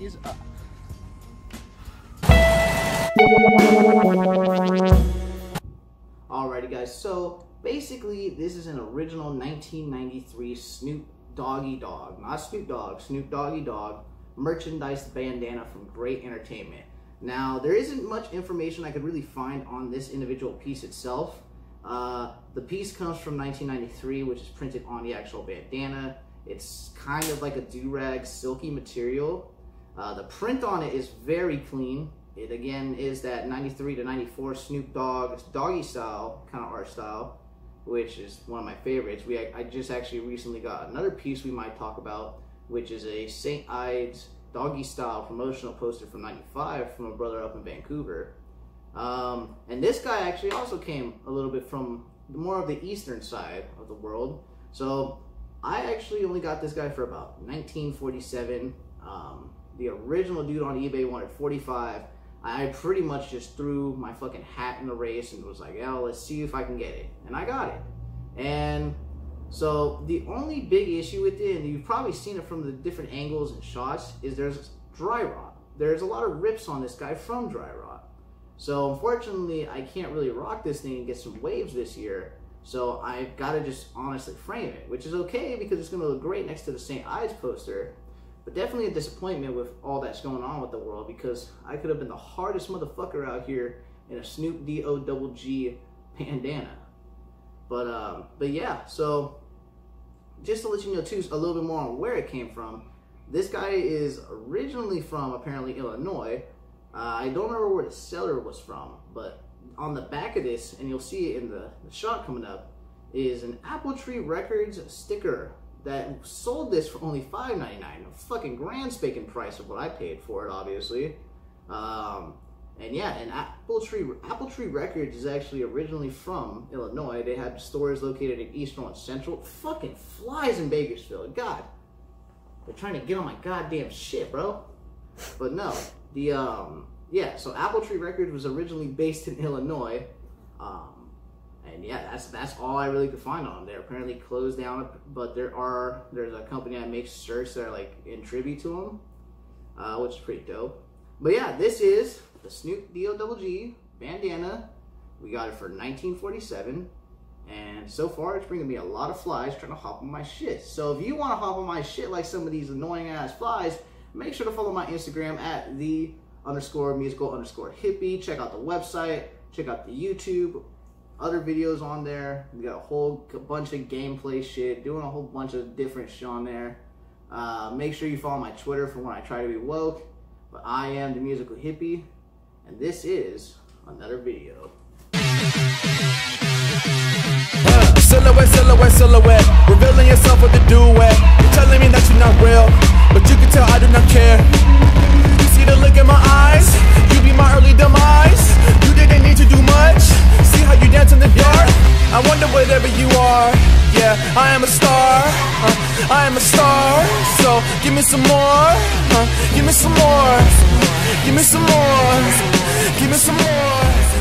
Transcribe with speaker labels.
Speaker 1: is up. Alrighty guys, so basically this is an original 1993 Snoop Doggy Dogg, not Snoop Dogg, Snoop Doggy Dogg merchandise bandana from Great Entertainment. Now, there isn't much information I could really find on this individual piece itself. Uh, the piece comes from 1993, which is printed on the actual bandana. It's kind of like a do-rag silky material. Uh, the print on it is very clean. It again is that 93 to 94 Snoop Dogg doggy style kind of art style, which is one of my favorites. We I just actually recently got another piece we might talk about, which is a St. Ides doggy style promotional poster from 95 from a brother up in Vancouver. Um, and this guy actually also came a little bit from more of the eastern side of the world. So I actually only got this guy for about 1947. Um, the original dude on eBay wanted 45. I pretty much just threw my fucking hat in the race and was like, yeah, let's see if I can get it. And I got it. And so the only big issue with it, and you've probably seen it from the different angles and shots, is there's dry rot. There's a lot of rips on this guy from dry rot. So unfortunately, I can't really rock this thing and get some waves this year. So I've got to just honestly frame it, which is okay because it's going to look great next to the St. Ides poster. But definitely a disappointment with all that's going on with the world because I could have been the hardest motherfucker out here in a Snoop D-O-double-G bandana. But, um, but yeah, so just to let you know too, a little bit more on where it came from. This guy is originally from apparently Illinois. Uh, I don't remember where the seller was from, but on the back of this, and you'll see it in the, the shot coming up, is an Apple Tree Records sticker that sold this for only $5.99. A fucking grand spanking price of what I paid for it, obviously. Um, and yeah, and Apple Tree Apple Tree Records is actually originally from Illinois. They had stores located in Eastern and Central. Fucking flies in Bakersfield. God, they're trying to get on my goddamn shit, bro. But no, the um, yeah. So Apple Tree Records was originally based in Illinois. Um, and yeah, that's that's all I really could find on them. They're apparently closed down, but there are there's a company that makes shirts that are like in tribute to them, uh, which is pretty dope. But yeah, this is the Snoop D-O-double-G bandana. We got it for 1947. And so far, it's bringing me a lot of flies trying to hop on my shit. So if you want to hop on my shit like some of these annoying ass flies, make sure to follow my Instagram at the underscore musical underscore hippie. Check out the website. Check out the YouTube. Other videos on there. We got a whole bunch of gameplay shit. Doing a whole bunch of different shit on there. Uh, make sure you follow my Twitter for when I try to be woke. But I am the musical hippie. And this is another video.
Speaker 2: Uh, silhouette, silhouette, silhouette. Revealing yourself with the duet. You're telling me that you're not real, but you can tell I do not care. I wonder whatever you are. Yeah, I am a star. Uh, I am a star. So give me some more. Uh, give me some more. Give me some more. Give me some more.